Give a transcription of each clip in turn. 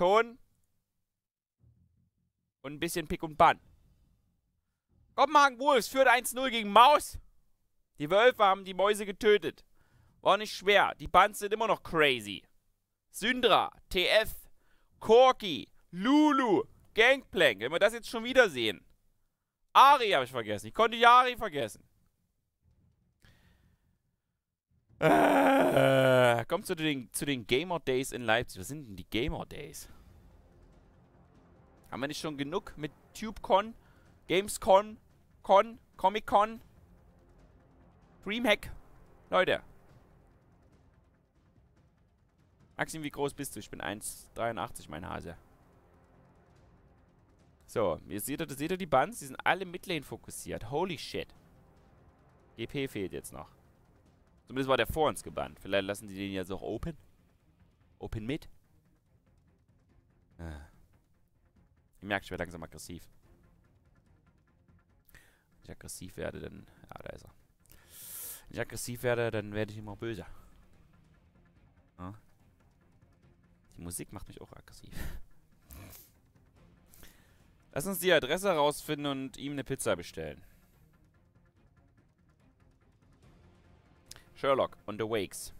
Ton und ein bisschen Pick und Bann. Kopenhagen Wolves führt 1-0 gegen Maus. Die Wölfe haben die Mäuse getötet. War nicht schwer. Die Bands sind immer noch crazy. Syndra, TF, Corky, Lulu, Gangplank. Wenn wir das jetzt schon wieder sehen. Ari habe ich vergessen. Ich konnte die Ari vergessen. Äh, kommt zu den, zu den Gamer Days in Leipzig. Was sind denn die Gamer Days? Haben wir nicht schon genug mit TubeCon, Gamescon, Con, Comic-Con, Dreamhack? Leute. Maxim, wie groß bist du? Ich bin 1,83, mein Hase. So, ihr seht, seht ihr die Buns? Die sind alle Midlane fokussiert. Holy shit. GP fehlt jetzt noch. Zumindest war der vor uns gebannt. Vielleicht lassen die den jetzt auch open. Open mit. Ah. Ihr merkt, ich werde langsam aggressiv. Wenn ich aggressiv werde, dann... Ja, da ist er. Wenn ich aggressiv werde, dann werde ich immer böse. Ja. Die Musik macht mich auch aggressiv. Lass uns die Adresse herausfinden und ihm eine Pizza bestellen. Sherlock on the Wakes.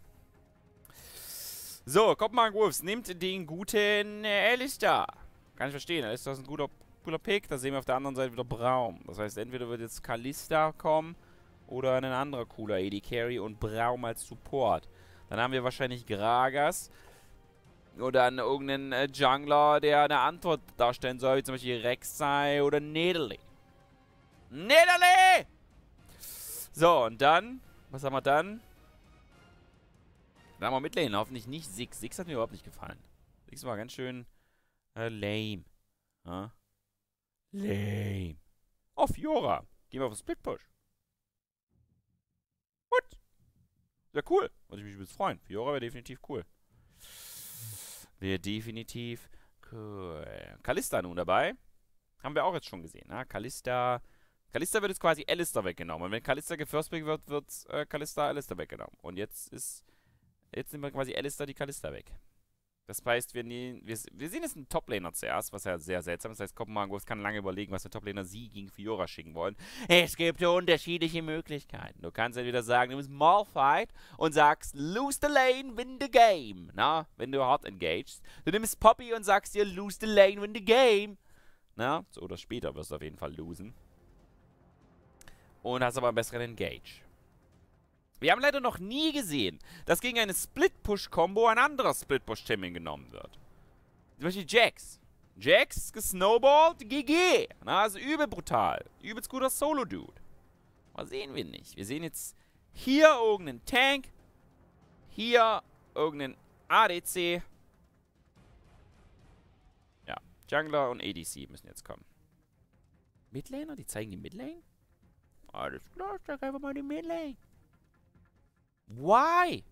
So, Kopenhagen Wolves nimmt den guten Alistair. Kann ich verstehen. Alistair ist ein guter, cooler Pick. Da sehen wir auf der anderen Seite wieder Braum. Das heißt, entweder wird jetzt Kalista kommen oder ein anderer cooler AD Carry und Braum als Support. Dann haben wir wahrscheinlich Gragas. Oder an irgendeinen äh, Jungler, der eine Antwort darstellen soll, wie zum Beispiel Rek'Sai oder Nidalee. Nidalee! So, und dann, was haben wir dann? Dann haben wir Midlane, hoffentlich nicht Six. Six hat mir überhaupt nicht gefallen. Six war ganz schön äh, lame. Ja? Lame. Oh, Fiora. Gehen wir auf den Split Push. What? Sehr cool. Würde ich mich übrigens freuen. Fiora wäre definitiv cool. Wäre definitiv cool. Kalista nun dabei. Haben wir auch jetzt schon gesehen. Ne? Kalista. Kalista wird jetzt quasi Alistair weggenommen. Und wenn Kalista gefirstpick wird, wird äh, Kalista Alistair weggenommen. Und jetzt ist. Jetzt nehmen wir quasi Alistair die Kalista weg. Das heißt, wir, nehmen, wir, wir sehen jetzt einen Toplaner zuerst, was ja sehr seltsam ist. Das heißt, Kopenhagen kann lange überlegen, was für Toplaner sie gegen Fiora schicken wollen. Es gibt unterschiedliche Möglichkeiten. Du kannst entweder sagen, du bist Malfight und sagst, lose the lane, win the game. Na, wenn du hart engagest. Du nimmst Poppy und sagst dir, lose the lane, win the game. Na, so oder später wirst du auf jeden Fall losen. Und hast aber einen besseren Engage. Wir haben leider noch nie gesehen, dass gegen eine Split-Push-Kombo ein anderer Split-Push-Champion genommen wird. Zum Beispiel Jax. Jax gesnowballt, GG. Na, also übel brutal. Übelst guter Solo-Dude. Was sehen wir nicht? Wir sehen jetzt hier irgendeinen Tank. Hier irgendeinen ADC. Ja, Jungler und ADC müssen jetzt kommen. Midlaner? Die zeigen die Midlane? Alles klar, ich zeig einfach mal die Midlane. Why?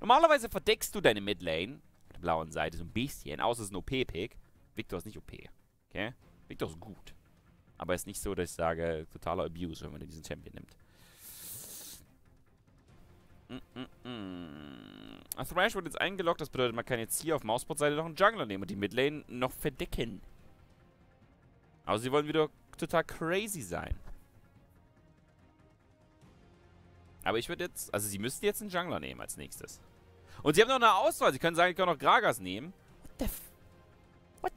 Normalerweise verdeckst du deine Midlane auf der blauen Seite so ein bisschen, außer es ist ein OP-Pick. Victor ist nicht OP. Okay? Victor ist gut. Aber ist nicht so, dass ich sage, totaler Abuse, wenn man diesen Champion nimmt. Mm -mm -mm. Thrash wird jetzt eingeloggt, das bedeutet, man kann jetzt hier auf Mausport-Seite noch einen Jungler nehmen und die Midlane noch verdecken. Aber sie wollen wieder total crazy sein. Aber ich würde jetzt... Also sie müssten jetzt einen Jungler nehmen als nächstes. Und sie haben noch eine Auswahl. Sie können sagen, ich kann noch Gragas nehmen. What the f... What?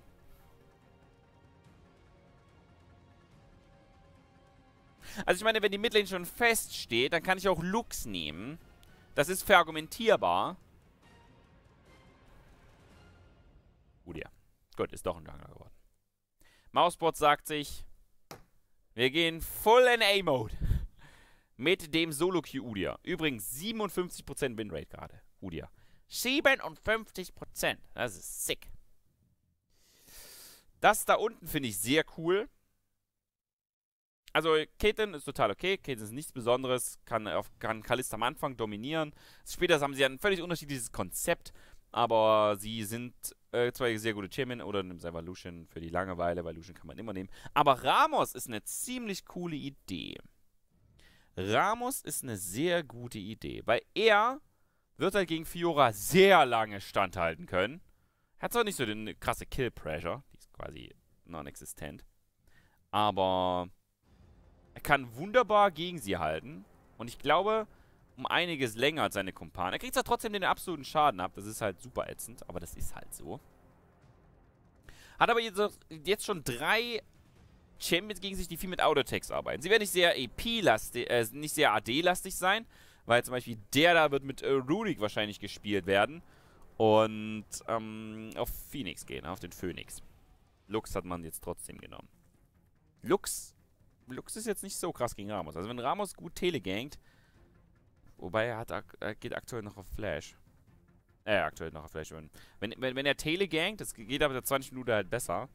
Also ich meine, wenn die Midlane schon feststeht, dann kann ich auch Lux nehmen. Das ist verargumentierbar. Udia. Gut, ist doch ein Jungler geworden. Mausbot sagt sich, wir gehen full in A-Mode mit dem Solo-Q Udia. Übrigens 57% Winrate gerade. Udia. 57%. Das ist sick. Das da unten finde ich sehr cool. Also, Caitlyn ist total okay. Caitlyn ist nichts Besonderes. Kann, auf, kann Kalista am Anfang dominieren. Später haben sie ein völlig unterschiedliches Konzept. Aber sie sind äh, zwei sehr gute Champion. Oder nimm selber Lucian für die Langeweile, weil Lucian kann man immer nehmen. Aber Ramos ist eine ziemlich coole Idee. Ramos ist eine sehr gute Idee, weil er wird halt gegen Fiora sehr lange standhalten können. Hat zwar nicht so den krasse Kill-Pressure, die ist quasi non-existent. Aber er kann wunderbar gegen sie halten. Und ich glaube, um einiges länger als seine Kumpanen. Er kriegt zwar trotzdem den absoluten Schaden ab, das ist halt super ätzend, aber das ist halt so. Hat aber jetzt, jetzt schon drei Champions gegen sich, die viel mit Autotext arbeiten. Sie werden nicht sehr EP-lastig, äh, nicht sehr AD-lastig sein, weil zum Beispiel der da wird mit äh, Rurik wahrscheinlich gespielt werden. Und ähm, auf Phoenix gehen, auf den Phoenix. Lux hat man jetzt trotzdem genommen. Lux, Lux ist jetzt nicht so krass gegen Ramos. Also wenn Ramos gut telegangt, wobei er, hat, er geht aktuell noch auf Flash. Äh, aktuell noch auf Flash. Wenn, wenn, wenn er telegangt, das geht aber der 20 Minuten halt besser,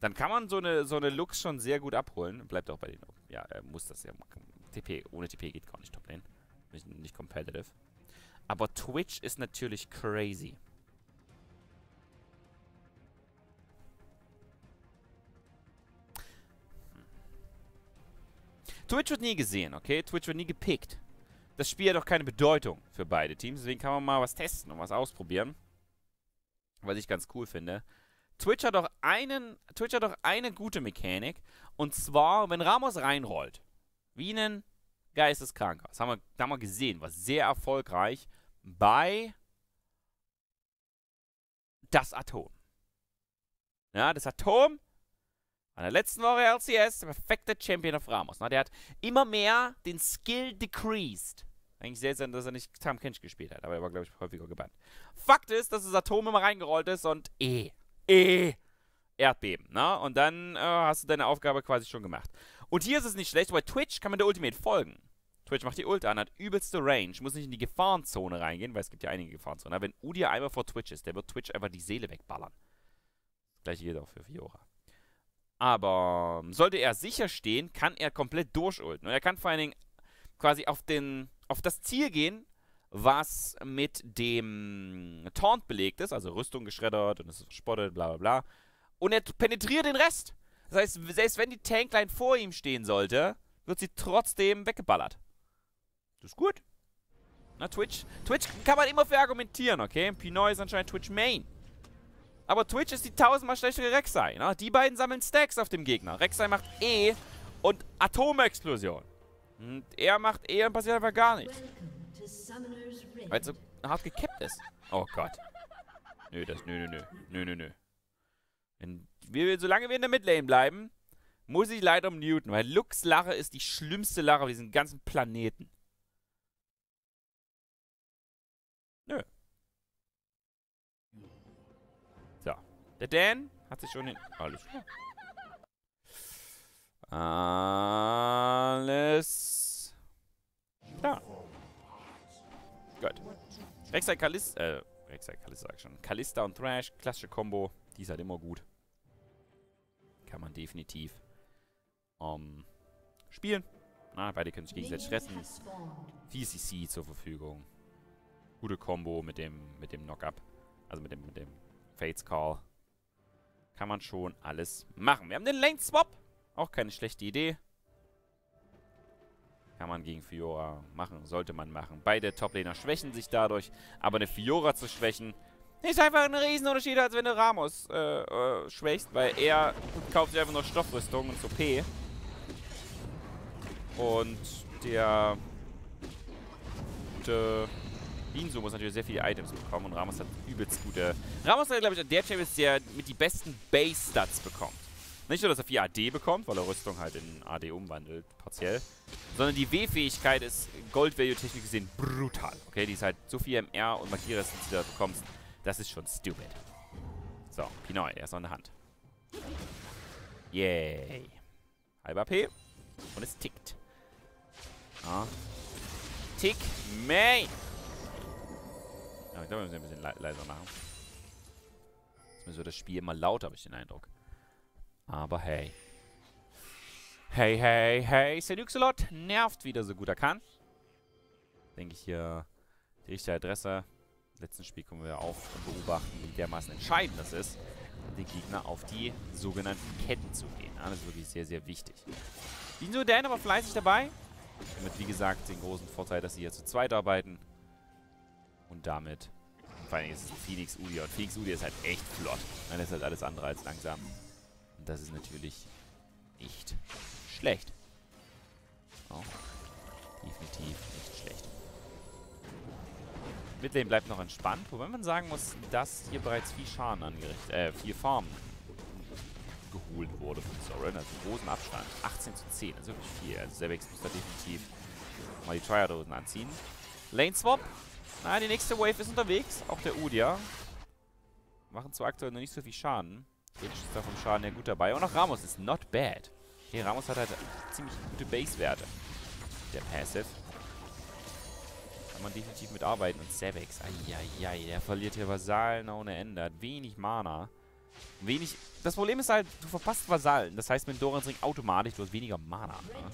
dann kann man so eine, so eine Lux schon sehr gut abholen. Bleibt auch bei den... Ja, er muss das ja... TP, ohne TP geht gar nicht Top Lane. Nicht, nicht competitive. Aber Twitch ist natürlich crazy. Twitch wird nie gesehen, okay? Twitch wird nie gepickt. Das Spiel hat auch keine Bedeutung für beide Teams, deswegen kann man mal was testen und was ausprobieren. Was ich ganz cool finde. Twitch hat doch einen, Twitch hat doch eine gute Mechanik. Und zwar, wenn Ramos reinrollt, wie ein Geisteskranker. Das haben wir, das haben gesehen, war sehr erfolgreich bei das Atom. Ja, das Atom an der letzten Woche LCS, der perfekte Champion of Ramos. Na, der hat immer mehr den Skill decreased. Eigentlich seltsam, dass er nicht Tam Kench gespielt hat, aber er war, glaube ich, häufiger gebannt. Fakt ist, dass das Atom immer reingerollt ist und eh, eh, Erdbeben, ne? Und dann äh, hast du deine Aufgabe quasi schon gemacht. Und hier ist es nicht schlecht, bei Twitch kann man der Ultimate folgen. Twitch macht die Ult an, hat übelste Range, muss nicht in die Gefahrenzone reingehen, weil es gibt ja einige Gefahrenzonen. Aber wenn Udia einmal vor Twitch ist, der wird Twitch einfach die Seele wegballern. Das gleiche gilt auch für Fiora. Aber sollte er sicher stehen, kann er komplett durchulten. Und er kann vor allen Dingen quasi auf, den, auf das Ziel gehen, was mit dem Taunt belegt ist, also Rüstung geschreddert und es ist verspottet, bla bla bla. Und er penetriert den Rest. Das heißt, selbst wenn die Tankline vor ihm stehen sollte, wird sie trotzdem weggeballert. Das ist gut. Na, Twitch. Twitch kann man immer für argumentieren, okay? Pinoy ist anscheinend Twitch Main. Aber Twitch ist die tausendmal schlechtere Rek'Sai. Ne? Die beiden sammeln Stacks auf dem Gegner. Rek'Sai macht E und Atomexplosion. Und er macht E und passiert einfach gar nichts. Weil es so hart gekippt ist. Oh Gott. Nö, das, nö, nö, nö. Nö, nö, nö. Solange wir in der Midlane bleiben, muss ich leider muten, weil Lux Lache ist die schlimmste Lache auf diesem ganzen Planeten. Nö. So. Der Dan hat sich schon in... Alles klar. Alles klar. Gut. Rek'Sai Kalista, äh, Rek'Sai Kalista sag ich schon. Kalista und Thrash, klassische Combo. Die ist halt immer gut. Kann man definitiv um, spielen. Na, beide können sich gegenseitig stressen. VCC zur Verfügung. Gute Combo mit dem, mit dem Knock-Up. Also mit dem, mit dem Fates Call. Kann man schon alles machen. Wir haben den Lane Swap. Auch keine schlechte Idee. Kann man gegen Fiora machen, sollte man machen. Beide Toplaner schwächen sich dadurch, aber eine Fiora zu schwächen, ist einfach ein Riesenunterschied, als wenn du Ramos äh, äh, schwächst, weil er kauft sich einfach nur Stoffrüstung und so P. Und der gute Inso muss natürlich sehr viele Items bekommen und Ramos hat übelst gute... Ramos hat, glaube ich, der Champion der mit die besten Base-Stats bekommt. Nicht nur, dass er 4 AD bekommt, weil er Rüstung halt in AD umwandelt, partiell, sondern die W-Fähigkeit ist Gold-Value-technisch gesehen brutal. Okay, die ist halt so viel MR und Markierer, dass du da bekommst. Das ist schon stupid. So, Pinoy, er ist noch in der Hand. Yay. Halber P. Und es tickt. Ja. Tick, May. Ja, ich glaube, wir müssen ein bisschen le leiser machen. Jetzt müssen wir das Spiel immer lauter, habe ich den Eindruck. Aber hey. Hey, hey, hey. Seduxolot nervt wieder so gut er kann. Denke ich hier die richtige Adresse. Im letzten Spiel kommen wir und beobachten, wie dermaßen entscheidend das ist, den Gegner auf die sogenannten Ketten zu gehen. Das ist wirklich sehr, sehr wichtig. Dino Dan aber fleißig dabei. Damit, wie gesagt, den großen Vorteil, dass sie hier zu zweit arbeiten. Und damit. Vor allem ist es Phoenix Udi und Phoenix Udi ist halt echt flott. Dann ist halt alles andere als langsam. Das ist natürlich nicht schlecht. Oh. Definitiv nicht schlecht. Midlane bleibt noch entspannt, wobei man sagen muss, dass hier bereits viel Schaden angerichtet, äh, viel Farm geholt wurde von Soren. Also großen Abstand. 18 zu 10, das ist wirklich viel. Also Zerbex muss da definitiv mal die Triadosen anziehen. Lane Swap. Na, die nächste Wave ist unterwegs. Auch der Udia. Machen zwar aktuell noch nicht so viel Schaden. Jetzt ist da vom Schaden ja gut dabei. Und auch Ramos ist not bad. Okay, Ramos hat halt ziemlich gute Base-Werte. Der Passive. Kann man definitiv mitarbeiten. Und Sevex, eieiei, der verliert hier Vasallen ohne Ende. Hat wenig Mana. Wenig. Das Problem ist halt, du verpasst Vasallen. Das heißt, mit Dorans Ring automatisch, du hast weniger Mana. Ne?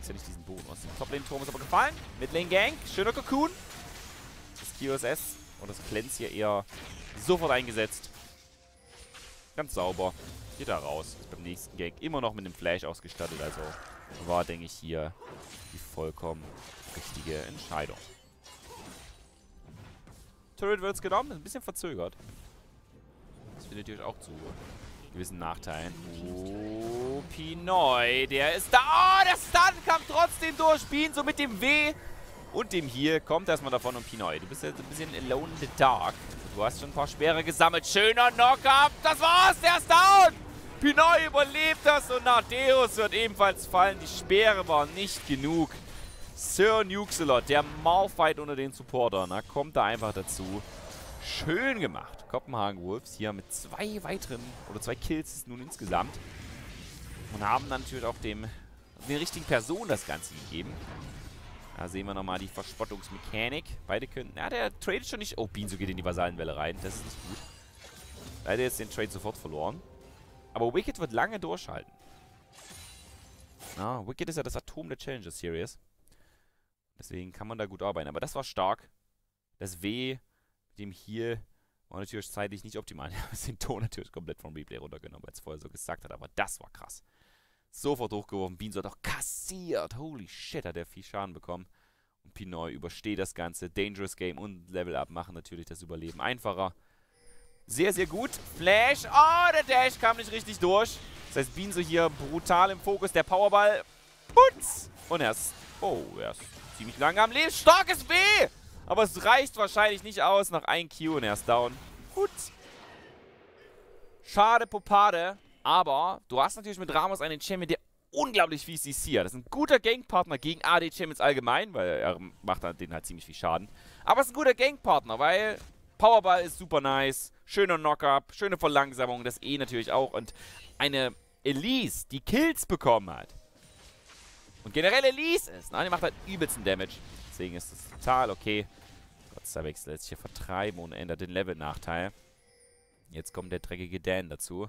Ist ja nicht diesen Bonus. Top-Lane-Turm ist aber gefallen. Midlane Gang. Schöner Cocoon. Das QSS und das Cleanse hier eher sofort eingesetzt. Ganz sauber. Geht da raus. Ist beim nächsten Gang immer noch mit dem Flash ausgestattet. Also war, denke ich, hier die vollkommen richtige Entscheidung. Turret wird es genommen. Ist ein bisschen verzögert. Das findet ihr euch auch zu gewissen Nachteilen. Oh, Pinoy, der ist da. Oh, der Stun kam trotzdem durch. Pin so mit dem W und dem hier kommt erstmal davon und Pinoy. Du bist jetzt ein bisschen alone in the dark. Du hast schon ein paar Speere gesammelt. Schöner Knock-Up. Das war's. Der ist down. Pinoy überlebt das und Nardeus wird ebenfalls fallen. Die Speere waren nicht genug. Sir Nuxelot, der Malfight unter den Supportern, na, kommt da einfach dazu. Schön gemacht. Kopenhagen Wolves hier mit zwei weiteren, oder zwei Kills nun insgesamt. Und haben dann natürlich auch dem, den richtigen Personen das Ganze gegeben. Da sehen wir nochmal die Verspottungsmechanik. Beide könnten... Ja, der tradet schon nicht... Oh, Beanzo geht in die Vasallenwelle rein. Das ist nicht gut. Leider jetzt den Trade sofort verloren. Aber Wicked wird lange durchhalten. Na, Wicked ist ja das Atom der Challenger Series. Deswegen kann man da gut arbeiten. Aber das war stark. Das W mit dem hier war natürlich zeitlich nicht optimal. Ich habe den Ton natürlich komplett vom Replay runtergenommen, weil es vorher so gesagt hat. Aber das war krass. Sofort hochgeworfen. Beans hat auch kassiert. Holy shit, hat er viel Schaden bekommen. Und Pinoy übersteht das Ganze. Dangerous Game und Level Up machen natürlich das Überleben einfacher. Sehr, sehr gut. Flash. Oh, der Dash kam nicht richtig durch. Das heißt, Beanso hier brutal im Fokus. Der Powerball. Putz. Und er ist... Oh, er ist ziemlich lange am Leben. Starkes B. Aber es reicht wahrscheinlich nicht aus. Nach 1 Q und er ist down. Gut. Schade, Popade. Aber du hast natürlich mit Ramos einen Champion, der unglaublich viel CC hat. Das ist ein guter Gangpartner gegen AD-Champions allgemein, weil er macht dann denen halt ziemlich viel Schaden. Aber es ist ein guter Gangpartner, weil Powerball ist super nice, schöner Knockup, schöne Verlangsamung, das E natürlich auch. Und eine Elise, die Kills bekommen hat. Und generell Elise ist, ne? die macht halt übelsten Damage. Deswegen ist das total okay. Gott sei Dank lässt sich hier vertreiben und ändert den Level-Nachteil. Jetzt kommt der dreckige Dan dazu.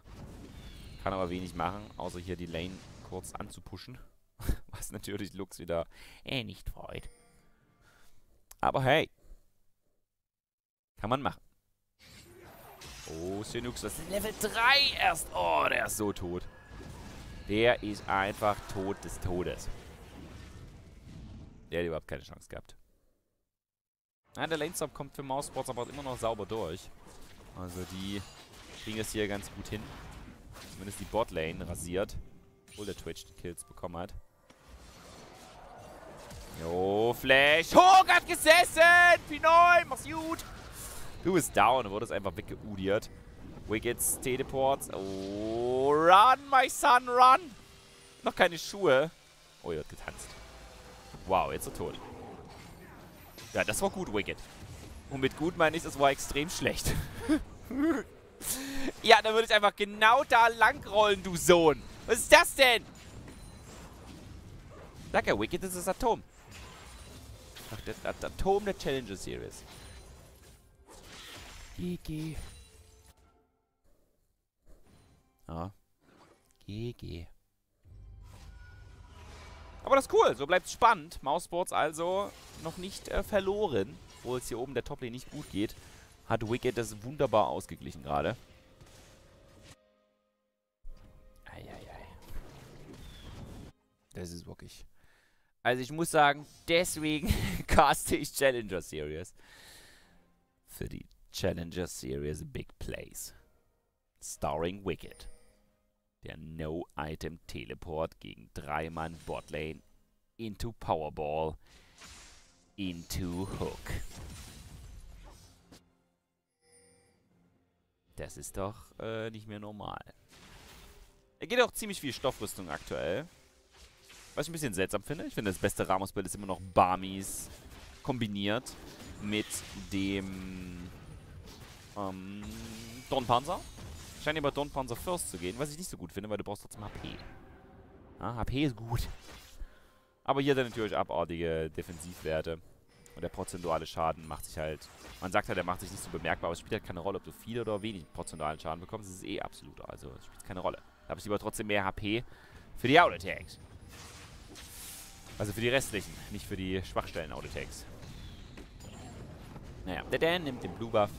Kann aber wenig machen, außer hier die Lane kurz anzupushen. Was natürlich Lux wieder eh nicht freut. Aber hey. Kann man machen. Oh, Sinux, das ist Level 3 erst. Oh, der ist so tot. Der ist einfach tot des Todes. Der hat überhaupt keine Chance gehabt. Ja, der Lane-Stop kommt für Mousesports aber immer noch sauber durch. Also die kriegen das hier ganz gut hin. Zumindest die Botlane rasiert. Obwohl der Twitch die Kills bekommen hat. Jo, Flash. Hook hat gesessen! Pinoy, mach's gut. Du bist down. Wurde es einfach weggeudiert. Wickets, Teleports. Oh, run, my son, run. Noch keine Schuhe. Oh, er hat getanzt. Wow, jetzt ist er tot. Ja, das war gut, Wicked. Und mit gut meine ich, das war extrem schlecht. Ja, dann würde ich einfach genau da langrollen, du Sohn. Was ist das denn? Sag ja, Wicked ist das Atom. Ach, das, das Atom der Challenger Series. GG. Ja. GG. Aber das ist cool, so bleibt spannend. Mousesports also noch nicht äh, verloren, obwohl es hier oben der Toplane nicht gut geht hat Wicked das wunderbar ausgeglichen gerade. Eieiei. Das ist wirklich... Also ich muss sagen, deswegen caste ich Challenger Series. für die Challenger Series Big Plays. Starring Wicked. Der No-Item-Teleport gegen 3-Mann Botlane into Powerball into Hook. Das ist doch äh, nicht mehr normal. Er geht auch ziemlich viel Stoffrüstung aktuell. Was ich ein bisschen seltsam finde. Ich finde, das beste Ramos-Bild ist immer noch Barmies kombiniert mit dem ähm, Don Panzer. Scheint über Don Panzer First zu gehen, was ich nicht so gut finde, weil du brauchst trotzdem HP. Ja, HP ist gut. Aber hier dann natürlich abartige Defensivwerte. Und der prozentuale Schaden macht sich halt... Man sagt halt, er macht sich nicht so bemerkbar, aber es spielt halt keine Rolle, ob du viel oder wenig prozentualen Schaden bekommst. Es ist eh absoluter, also es spielt keine Rolle. Da habe ich lieber trotzdem mehr HP für die Auto-Attacks. Also für die restlichen, nicht für die schwachstellen Auto-Attacks. Naja, der Dan nimmt den Blue Buff.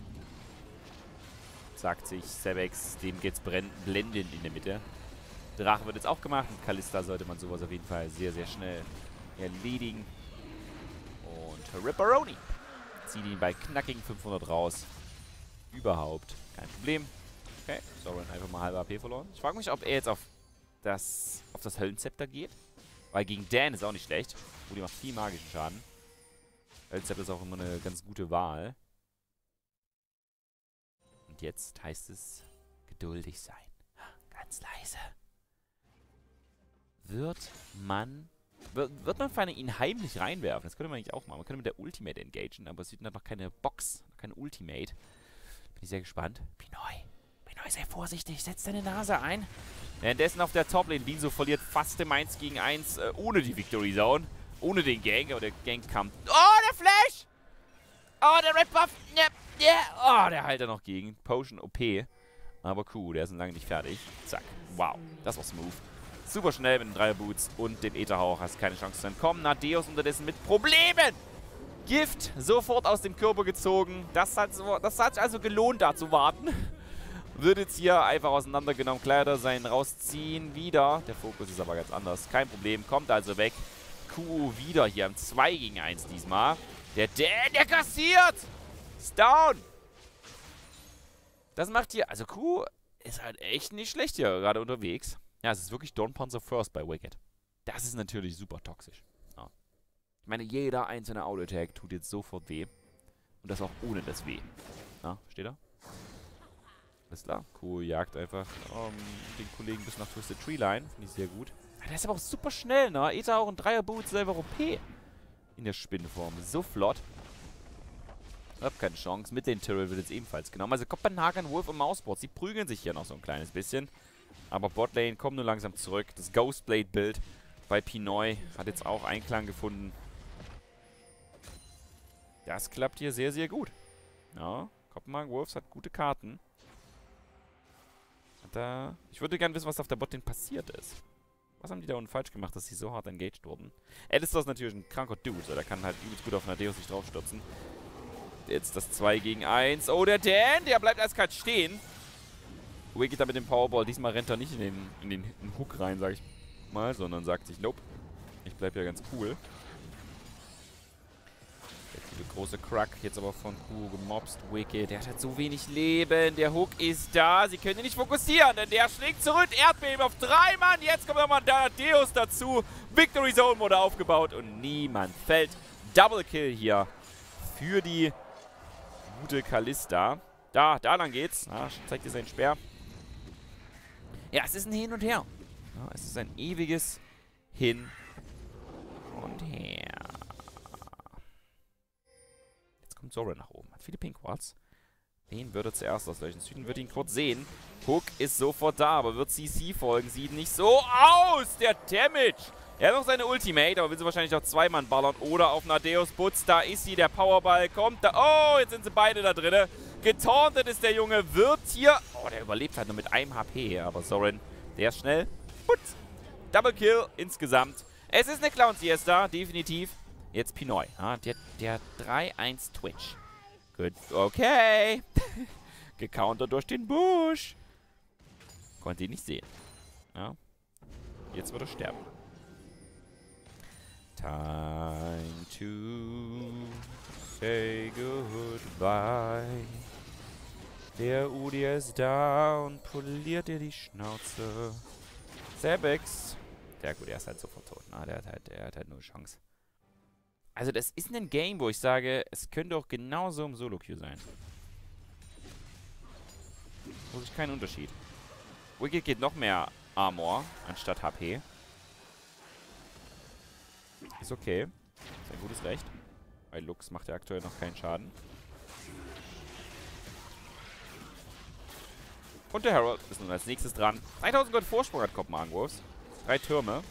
Sagt sich, Sebex, dem geht's blendend in der Mitte. Drache wird jetzt auch gemacht. Kalista sollte man sowas auf jeden Fall sehr, sehr schnell erledigen. Ripperoni zieht ihn bei knackigen 500 raus. Überhaupt kein Problem. Okay, Soren einfach mal halbe AP verloren. Ich frage mich, ob er jetzt auf das, auf das Höllenzepter geht. Weil gegen Dan ist auch nicht schlecht. Oh, die macht viel magischen Schaden. Höllenzepter ist auch immer eine ganz gute Wahl. Und jetzt heißt es geduldig sein. Ganz leise. Wird man... Wird, man für ihn heimlich reinwerfen? Das könnte man eigentlich auch machen. Man könnte mit der Ultimate engagen, aber es sieht noch keine Box, keine Ultimate. Bin ich sehr gespannt. Pinoy. Pinoy, sei vorsichtig. Setz deine Nase ein. Währenddessen auf der Toplane. Binso verliert fast im 1 gegen 1 äh, ohne die Victory Zone. Ohne den Gang, aber der Gang kam. Oh, der Flash! Oh, der Red Buff. Yeah, yeah. Oh, der heilt er noch gegen. Potion OP. Aber cool, der ist noch lange nicht fertig. Zack. Wow, das war smooth. Super schnell mit den Dreierboots und dem Ätherhauch. Hast keine Chance zu entkommen. Nadeus unterdessen mit Problemen. Gift sofort aus dem Körper gezogen. Das hat, das hat sich also gelohnt, da zu warten. Wird jetzt hier einfach auseinandergenommen. Kleider sein rausziehen. Wieder. Der Fokus ist aber ganz anders. Kein Problem. Kommt also weg. Kuo wieder hier am 2 gegen 1 diesmal. Der Dan, der kassiert! Ist down! Das macht hier... Also Kuo ist halt echt nicht schlecht hier gerade unterwegs. Ja, es ist wirklich Don Panzer First bei Wicked. Das ist natürlich super toxisch. Ja. Ich meine, jeder einzelne Auto-Attack tut jetzt sofort weh. Und das auch ohne das Weh. Ja, steht da? Alles klar. Kuo jagt einfach um, den Kollegen bis nach Twisted Tree Line. Finde ich sehr gut. Der ist aber auch super schnell, ne? Eta auch ein Dreier-Boot selber OP. In der Spinnenform. So flott. Hab keine Chance. Mit den Tyrrell wird jetzt ebenfalls genommen. Also Kopenhagen, Wolf und Mouseboard. Sie prügeln sich hier noch so ein kleines bisschen. Aber Botlane kommt nur langsam zurück. Das Ghostblade-Bild bei Pinoy hat jetzt auch Einklang gefunden. Das klappt hier sehr, sehr gut. Ja, Kopenhagen Wolves hat gute Karten. Da, ich würde gerne wissen, was auf der Bot passiert ist. Was haben die da unten falsch gemacht, dass sie so hart engaged wurden? Alistair ist natürlich ein kranker Dude. Der kann halt übelst gut auf Nadeus sich draufstürzen. Jetzt das 2 gegen 1. Oh, der Dan, der bleibt eiskalt stehen. Wicked da mit dem Powerball. Diesmal rennt er nicht in den, in den, in den Hook rein, sag ich mal, sondern sagt sich, nope. Ich bleib ja ganz cool. Der große Crack, jetzt aber von Kuh gemobst. Wicked, der hat halt so wenig Leben. Der Hook ist da. Sie können ihn nicht fokussieren, denn der schlägt zurück. Erdbeben auf drei Mann. Jetzt kommt nochmal Deus dazu. Victory Zone wurde aufgebaut und niemand fällt. Double Kill hier für die gute Kalista. Da, da lang geht's. Ah, zeigt dir seinen Speer. Ja, es ist ein Hin und Her. Ja, es ist ein ewiges Hin und Her. kommt Zora nach oben. Hat viele Pink Quartz. Den würde zuerst auslöschen. Süden wird ihn kurz sehen. Hook ist sofort da, aber wird CC folgen. Sieht nicht so aus. Der Damage. Er hat noch seine Ultimate, aber will sie wahrscheinlich auch zweimal ballern. Oder auf Nadeus Butz. Da ist sie. Der Powerball kommt da. Oh, jetzt sind sie beide da drin. Getauntet ist der Junge. Wird hier... Oh, der überlebt halt nur mit einem HP. Aber Soren, der ist schnell. Putz. Double Kill insgesamt. Es ist eine Clown-Siesta, definitiv. Jetzt Pinoy. Ah, der, der 3-1 Twitch. Gut. Okay. Gecountert durch den Busch. Konnte ihn nicht sehen. Ja. Jetzt wird er sterben. Time to say goodbye. Der Udi ist da und poliert dir die Schnauze. Sebex. Ja gut, er ist halt sofort tot. Na, der hat halt, der hat halt nur Chance. Also das ist ein Game, wo ich sage, es könnte auch genauso im Solo-Queue sein. Wo sich kein Unterschied. Wicked geht noch mehr Armor anstatt HP. Ist okay. Ist ein gutes Recht. Weil Lux macht ja aktuell noch keinen Schaden. Und der Herald ist nun als nächstes dran. 3000 Gold Vorsprung hat Kopenhagen. Drei Türme.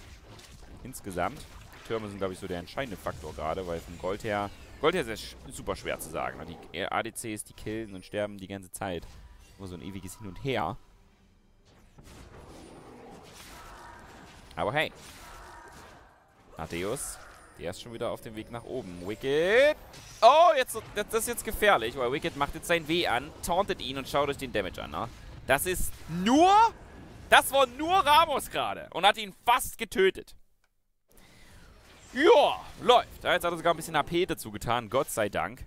Insgesamt. Türme sind, glaube ich, so der entscheidende Faktor gerade, weil vom Gold her... Gold her ist super schwer zu sagen. Die ADCs, die killen und sterben die ganze Zeit. Nur so ein ewiges Hin und Her. Aber hey. Adeus. Der ist schon wieder auf dem Weg nach oben. Wicked. Oh, jetzt, das ist jetzt gefährlich, weil Wicked macht jetzt sein W an, tauntet ihn und schaut euch den Damage an. Ne? Das ist nur... Das war nur Ramos gerade und hat ihn fast getötet. Ja, läuft. Jetzt hat er sogar ein bisschen AP dazu getan, Gott sei Dank.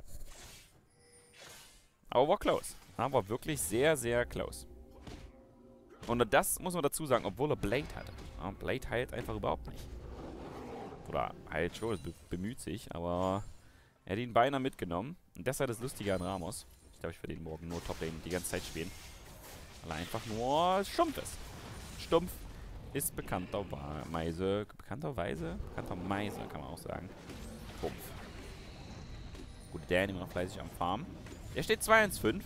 Aber war close. Ja, war wirklich sehr, sehr close. Und das muss man dazu sagen, obwohl er Blade hatte. Ja, Blade heilt einfach überhaupt nicht. Oder heilt schon, bemüht sich, aber er hat ihn beinahe mitgenommen. Und das war das Lustige an Ramos. Ich glaube, ich werde ihn morgen nur Toplane die ganze Zeit spielen. Weil er einfach nur stumpf ist. Stumpf ist bekannterweise, bekannterweise, bekannterweise kann man auch sagen, Trumpf. Gut, der immer noch fleißig am Farm. Der steht 2-1-5.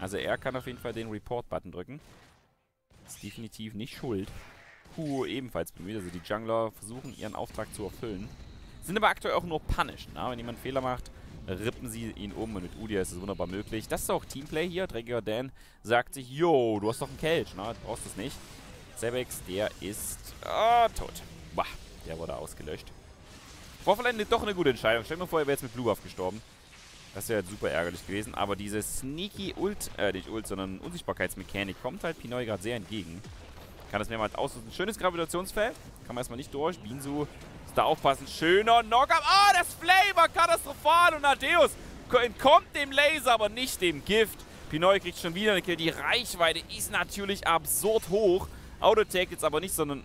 Also er kann auf jeden Fall den Report-Button drücken. Ist definitiv nicht schuld. Kuo ebenfalls bemüht. Also die Jungler versuchen ihren Auftrag zu erfüllen. Sind aber aktuell auch nur punished. Na? Wenn jemand Fehler macht, rippen sie ihn um. Und mit Udia ist es wunderbar möglich. Das ist auch Teamplay hier. Dreckiger Dan sagt sich, yo, du hast doch einen Kelch. Na, du brauchst es nicht. Zebex, der ist oh, tot. Bah, der wurde ausgelöscht. Vorverlendet doch eine gute Entscheidung. Stell dir vor, er wäre jetzt mit Blue Buff gestorben. Das wäre super ärgerlich gewesen. Aber diese Sneaky Ult, äh, nicht Ult, sondern Unsichtbarkeitsmechanik kommt halt Pinoy gerade sehr entgegen. Kann das mehrmals auslösen. Schönes Gravitationsfeld. Kann man erstmal nicht durch. Binsu muss da aufpassen. Schöner Knockup. Ah, das Flavor katastrophal. Und Adeus entkommt dem Laser, aber nicht dem Gift. Pinoy kriegt schon wieder eine Kill. Die Reichweite ist natürlich absurd hoch. Autotake jetzt aber nicht, sondern...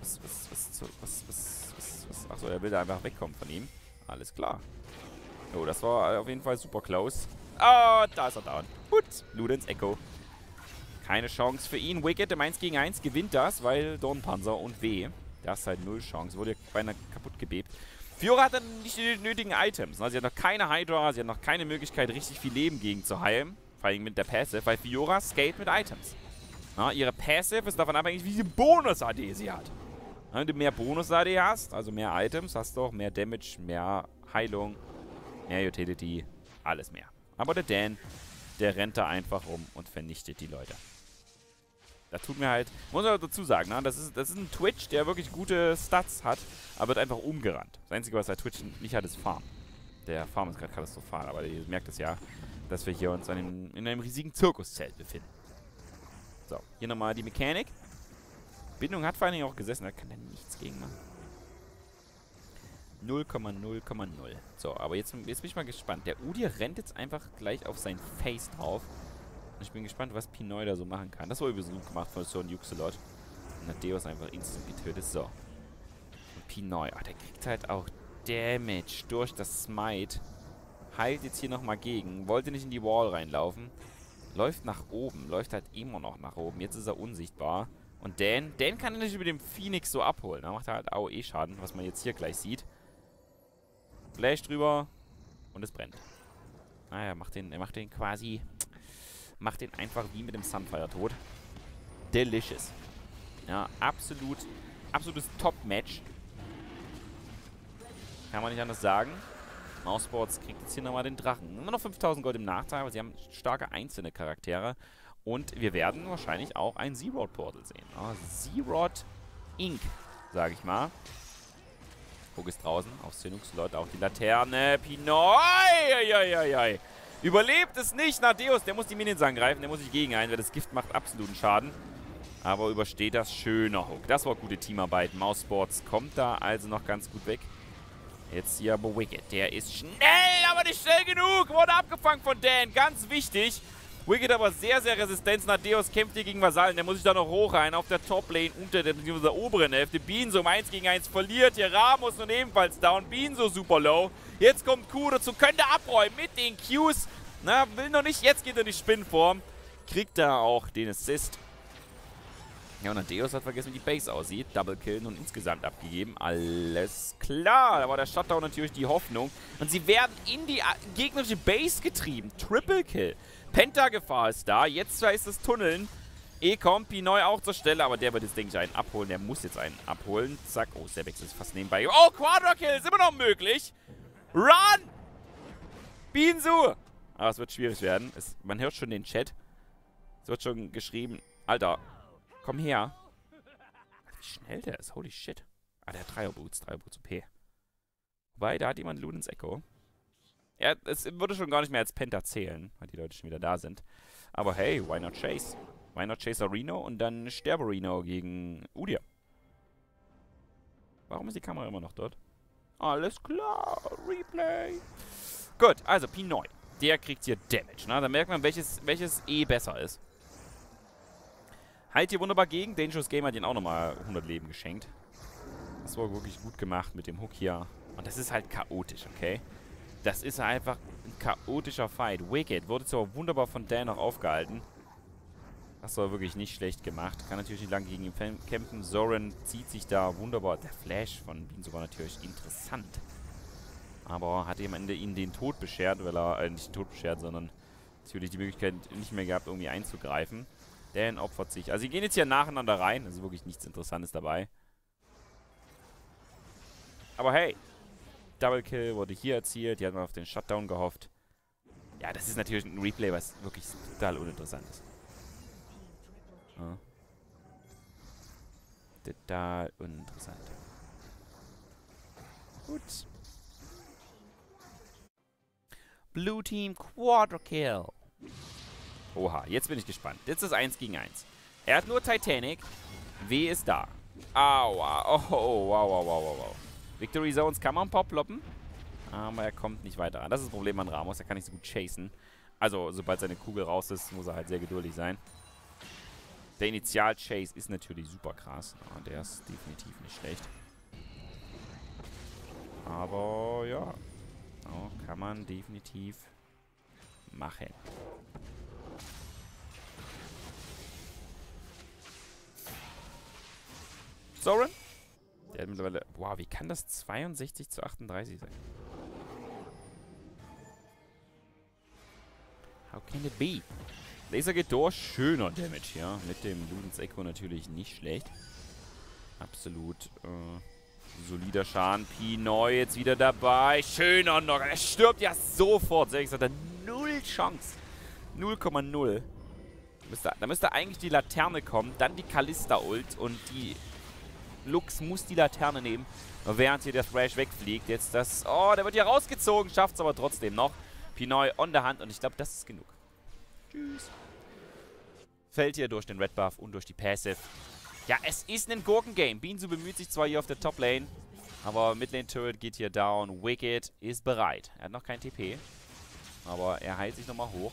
Was, was, was, was, was, was, was, Achso, er will da einfach wegkommen von ihm. Alles klar. Oh, das war auf jeden Fall super close. Ah, oh, da ist er down. Gut, Ludens Echo. Keine Chance für ihn. Wicked im 1 gegen 1 gewinnt das, weil Dornpanzer und W. Das ist halt null Chance. Wurde beinahe kaputt gebebt. Fiora hat dann nicht die nötigen Items. Ne? Sie hat noch keine Hydra, sie hat noch keine Möglichkeit, richtig viel Leben gegen zu heilen. Vor allem mit der Passive, weil Fiora skate mit Items. Na, ihre Passive ist davon abhängig, wie viel Bonus-AD sie hat. Na, wenn du mehr Bonus-AD hast, also mehr Items, hast du auch mehr Damage, mehr Heilung, mehr Utility, alles mehr. Aber der Dan, der rennt da einfach rum und vernichtet die Leute. Da tut mir halt, muss man dazu sagen, ne? das, ist, das ist ein Twitch, der wirklich gute Stats hat, aber wird einfach umgerannt. Das Einzige, was der Twitch nicht hat, ist Farm. Der Farm ist gerade katastrophal, aber ihr merkt es ja, dass wir hier uns einem, in einem riesigen Zirkuszelt befinden. So, hier nochmal die Mechanik. Bindung hat vor allen Dingen auch gesessen, da kann er nichts gegen machen. 0,0,0. So, aber jetzt, jetzt bin ich mal gespannt. Der Udi rennt jetzt einfach gleich auf sein Face drauf. Ich bin gespannt, was Pinoy da so machen kann. Das war übrigens gut gemacht von Son Juxelot. Und hat Deus einfach instant getötet. So. Und Pinoy. Ach, der kriegt halt auch Damage durch das Smite. Heilt jetzt hier nochmal gegen. Wollte nicht in die Wall reinlaufen. Läuft nach oben. Läuft halt immer noch nach oben. Jetzt ist er unsichtbar. Und Dan, Dan kann er nicht über dem Phoenix so abholen. Da macht er halt AOE-Schaden, was man jetzt hier gleich sieht. Flash drüber. Und es brennt. Naja, macht den, er macht den quasi macht den einfach wie mit dem Sunfire tot. Delicious. Ja, absolut, absolutes Top-Match. Kann man nicht anders sagen. Mousesports kriegt jetzt hier nochmal den Drachen. Immer noch 5000 Gold im Nachteil, aber sie haben starke einzelne Charaktere. Und wir werden wahrscheinlich auch ein Z-Rod-Portal sehen. Ja, Z-Rod Inc., sage ich mal. Guck ist draußen, auf Zenux-Slot, auch die Laterne. Pinoy! Überlebt es nicht. Nadeus, der muss die Minions angreifen. Der muss sich gegen ein, weil das Gift macht absoluten Schaden. Aber übersteht das schöner Hook. Das war gute Teamarbeit. Mouse Sports kommt da also noch ganz gut weg. Jetzt hier aber Wicked. Der ist schnell, aber nicht schnell genug. Wurde abgefangen von Dan. Ganz wichtig. Wicked aber sehr, sehr resistent. Nadeus kämpft hier gegen Vasallen. Der muss sich da noch hoch rein auf der Top-Lane unter der, der oberen Hälfte. Beanso um 1 gegen 1 verliert. Hier Ramos nun ebenfalls down. Beanso super low. Jetzt kommt Q dazu. Könnte abräumen mit den Qs. Na, will noch nicht. Jetzt geht er in die Spinnform. Kriegt da auch den Assist. Ja, und Adeus hat vergessen, wie die Base aussieht. Double Kill nun insgesamt abgegeben. Alles klar. Da war der Shutdown natürlich die Hoffnung. Und sie werden in die gegnerische Base getrieben. Triple Kill. Penta-Gefahr ist da. Jetzt ist das Tunneln. E kommt Pinoy auch zur Stelle, aber der wird jetzt, denke ich, einen abholen. Der muss jetzt einen abholen. Zack. Oh, Sebex ist fast nebenbei. Oh, Quadra-Kill ist immer noch möglich. Run! Binsu! Aber es wird schwierig werden. Es, man hört schon den Chat. Es wird schon geschrieben. Alter, Komm her. Wie schnell der ist. Holy shit. Ah, der hat Dreier-Boots. Dreier-Boots OP. Wobei, da hat jemand Lunens Echo. Ja, es würde schon gar nicht mehr als Penta zählen, weil die Leute schon wieder da sind. Aber hey, why not Chase? Why not Chase Reno und dann sterbe Reno gegen Udia? Warum ist die Kamera immer noch dort? Alles klar, Replay. Gut, also Pinoy. Der kriegt hier Damage. Ne? Da merkt man, welches, welches E besser ist. Halt hier wunderbar gegen. Dangerous Game hat ihn auch nochmal 100 Leben geschenkt. Das war wirklich gut gemacht mit dem Hook hier. Und das ist halt chaotisch, okay? Das ist einfach ein chaotischer Fight. Wicked wurde zwar wunderbar von Dan noch aufgehalten. Das war wirklich nicht schlecht gemacht. Kann natürlich nicht lange gegen ihn kämpfen. Zoran zieht sich da wunderbar. Der Flash von Bean war natürlich interessant. Aber hat am Ende ihn den Tod beschert, weil er, äh, nicht den Tod beschert, sondern natürlich die Möglichkeit nicht mehr gehabt, irgendwie einzugreifen. Dan opfert sich. Also sie gehen jetzt hier nacheinander rein. Also wirklich nichts Interessantes dabei. Aber hey. Double Kill wurde hier erzielt. Die hat man auf den Shutdown gehofft. Ja, das ist natürlich ein Replay, was wirklich total uninteressant ist. Ja. Total uninteressant. Gut. Blue Team Quadra Kill. Oha, jetzt bin ich gespannt. Jetzt ist 1 gegen 1. Er hat nur Titanic. W ist da. Aua. Oh, oh, wow, wow, wow, wow. Victory Zones kann man paar ploppen. Aber er kommt nicht weiter an. Das ist das Problem an Ramos. Er kann nicht so gut chasen. Also, sobald seine Kugel raus ist, muss er halt sehr geduldig sein. Der Initial-Chase ist natürlich super krass. Ja, der ist definitiv nicht schlecht. Aber ja. Oh, kann man definitiv machen. Soren? Der hat mittlerweile... Boah, wie kann das 62 zu 38 sein? How can it be? Laser geht durch. Schöner Damage, ja. Mit dem Ludens Echo natürlich nicht schlecht. Absolut äh, solider Schaden. Pinoy jetzt wieder dabei. Schöner Knock. Er stirbt ja sofort. Selbst hat er null Chance. 0,0. Da müsste eigentlich die Laterne kommen, dann die Kalista-Ult und die Lux muss die Laterne nehmen, während hier der Thrash wegfliegt. Jetzt das... Oh, der wird hier rausgezogen, schafft es aber trotzdem noch. Pinoy on der Hand und ich glaube, das ist genug. Tschüss. Fällt hier durch den Red Buff und durch die Passive. Ja, es ist ein Gurkengame. Beanzu bemüht sich zwar hier auf der Top-Lane, aber Midlane Turret geht hier down. Wicked ist bereit. Er hat noch kein TP, aber er heilt sich nochmal hoch.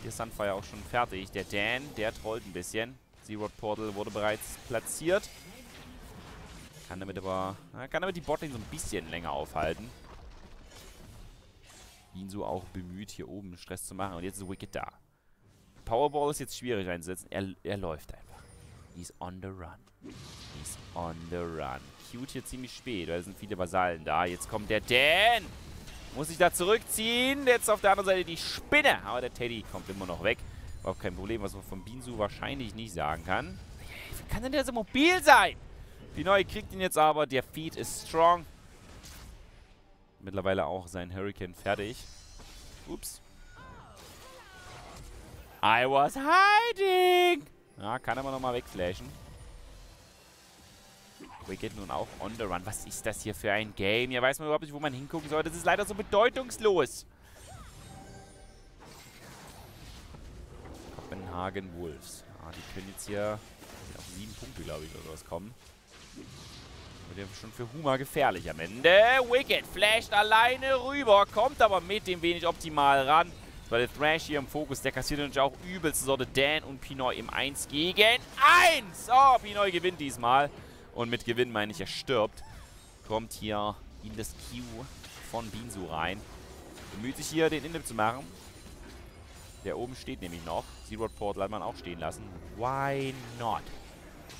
Hier ist Sunfire auch schon fertig. Der Dan, der trollt ein bisschen. Zero Portal wurde bereits platziert. Kann damit aber... Kann damit die Botlane so ein bisschen länger aufhalten. Ihn so auch bemüht, hier oben Stress zu machen. Und jetzt ist Wicked da. Powerball ist jetzt schwierig einzusetzen. Er, er läuft einfach. He's on the run. He's on the run. Cute hier ziemlich spät, es sind viele Vasallen da. Jetzt kommt der Dan. Muss sich da zurückziehen. Jetzt auf der anderen Seite die Spinne. Aber der Teddy kommt immer noch weg. Überhaupt kein Problem, was man von Binsu wahrscheinlich nicht sagen kann. Wie kann denn der so mobil sein? Pinoy kriegt ihn jetzt aber. Der Feed ist strong. Mittlerweile auch sein Hurricane fertig. Ups. I was hiding. Ja, kann aber nochmal wegflashen. Wicked nun auch on the run. Was ist das hier für ein Game? Hier weiß man überhaupt nicht, wo man hingucken soll. Das ist leider so bedeutungslos. Copenhagen Wolves. Ah, die können jetzt hier auf sieben Punkte, glaube ich, oder was kommen. Wird ja schon für Huma gefährlich am Ende. Wicked flasht alleine rüber, kommt aber mit dem wenig optimal ran. Weil der Thrash hier im Fokus, der kassiert natürlich auch übelste Sorte Dan und Pinoy im 1 gegen 1. Oh, Pinoy gewinnt diesmal. Und mit Gewinn meine ich, er stirbt. Kommt hier in das Q von Binsu rein. Bemüht sich hier, den Inhib zu machen. Der oben steht nämlich noch. Zero Portal hat man auch stehen lassen. Why not?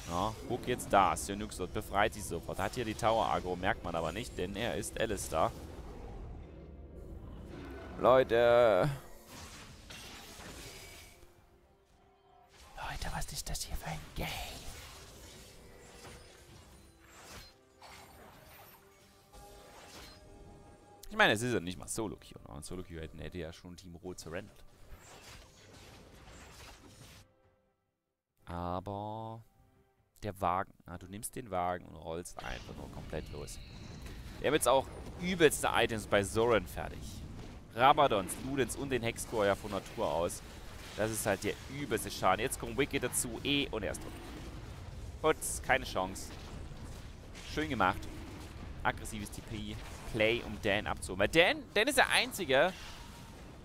Ja, Hook jetzt da. Synuxot befreit sich sofort. Hat hier die Tower Agro, merkt man aber nicht, denn er ist Alistair. Leute. Leute, was ist das hier für ein Game? Ich meine, es ist ja nicht mal Solo-Queue. Ne? Und hätte, hätte ja schon Team Rot surrendert. Aber der Wagen. Na, du nimmst den Wagen und rollst einfach nur komplett los. Wir haben jetzt auch übelste Items bei Zoran fertig. Rabadons, Ludens und den Hexcore ja von Natur aus. Das ist halt der übelste Schaden. Jetzt kommt Wicked dazu, E und er ist tot. Putz, keine Chance. Schön gemacht. Aggressives TP. Play, um Dan abzuholen. Weil Dan, Dan ist der Einzige,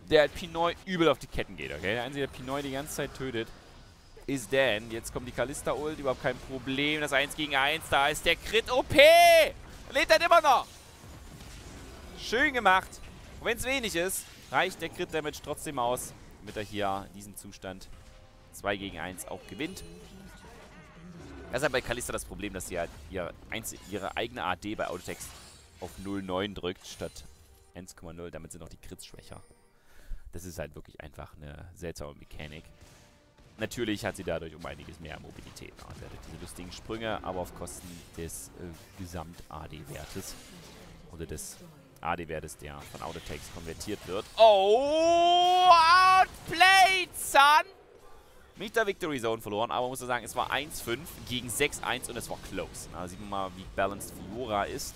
der Pinoy übel auf die Ketten geht, okay? Der Einzige, der Pinoy die ganze Zeit tötet ist Dan. Jetzt kommt die Kalista-Ult, überhaupt kein Problem. Das 1 gegen 1, da ist der Crit OP! Lebt halt immer noch! Schön gemacht. Und wenn es wenig ist, reicht der Crit-Damage trotzdem aus, damit er hier in diesem Zustand 2 gegen 1 auch gewinnt. Das ist halt bei Kalista das Problem, dass sie halt ihre, ihre eigene AD bei Autotext auf 0,9 drückt, statt 1,0. Damit sind auch die Crits schwächer. Das ist halt wirklich einfach eine seltsame Mechanik. Natürlich hat sie dadurch um einiges mehr Mobilität. Und werdet diese lustigen Sprünge, aber auf Kosten des äh, Gesamt-AD-Wertes. Oder des AD-Wertes, der von Autotext konvertiert wird. Oh, outplayed, son! Nicht der Victory Zone verloren, aber man muss sagen, es war 1-5 gegen 6-1 und es war close. Da sieht man mal, wie balanced Fiora ist.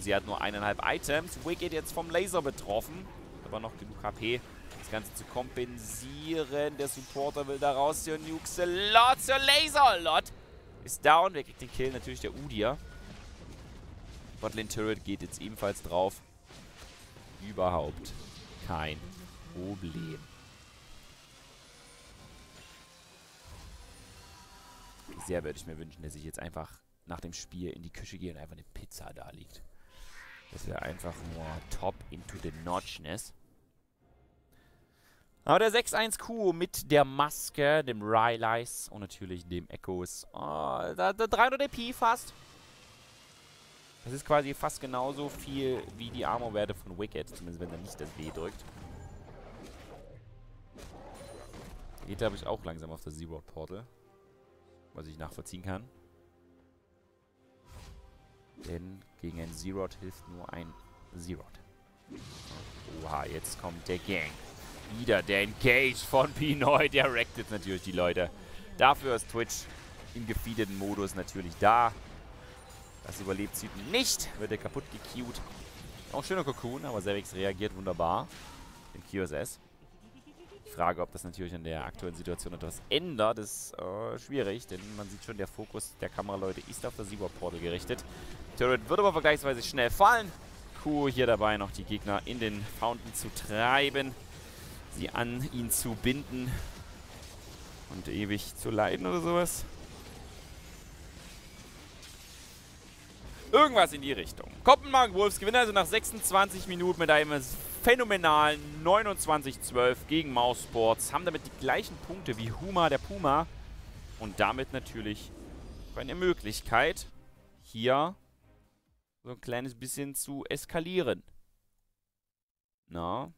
Sie hat nur eineinhalb Items. Wicked jetzt vom Laser betroffen. Aber noch genug HP das Ganze zu kompensieren. Der Supporter will da raus. Der Nuxelot zur Laserlot ist down. Wer kriegt den Kill? Natürlich der Udia. Botlane Turret geht jetzt ebenfalls drauf. Überhaupt kein Problem. Sehr würde ich mir wünschen, dass ich jetzt einfach nach dem Spiel in die Küche gehe und einfach eine Pizza da liegt. Das wäre einfach nur top into the notchness. Aber der 6-1Q mit der Maske, dem Rylais und natürlich dem Echos. Oh, da, da 300 EP fast. Das ist quasi fast genauso viel wie die Armor-Werte von Wicked, zumindest wenn er nicht das W drückt. Geht, glaube ich, auch langsam auf das Zero-Portal. Was ich nachvollziehen kann. Denn gegen ein Zero hilft nur ein Zero. Oha, jetzt kommt der Gang wieder der Engage von Pinoy. Der wreckt natürlich die Leute. Dafür ist Twitch im gefeedeten Modus natürlich da. Das überlebt sie nicht. Wird er kaputt gecued. Auch schöner Cocoon, aber Sevix reagiert wunderbar. Den QSS. Ich frage, ob das natürlich in der aktuellen Situation etwas ändert, ist äh, schwierig, denn man sieht schon, der Fokus der Kameraleute ist auf das Seaward-Portal gerichtet. Turret wird aber vergleichsweise schnell fallen. Q hier dabei noch die Gegner in den Fountain zu treiben sie an ihn zu binden und ewig zu leiden oder sowas. Irgendwas in die Richtung. Kopenhagen Wolves gewinnen also nach 26 Minuten mit einem phänomenalen 29-12 gegen Mouse Sports. Haben damit die gleichen Punkte wie Huma der Puma. Und damit natürlich eine Möglichkeit, hier so ein kleines bisschen zu eskalieren. Na,